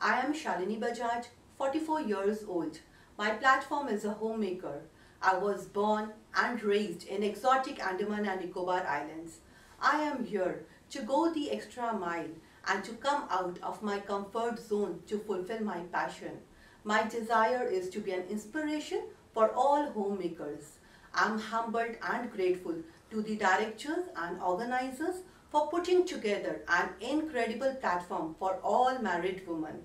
Shalini Bajaj, 44 years old. My platform is a homemaker. I was born and raised in exotic Andaman and Nicobar Islands. I am here to go the extra mile and to come out of my comfort zone to fulfill my passion. My desire is to be an inspiration for all homemakers. I'm humbled and grateful to the directors and organizers for putting together an incredible platform for all married women.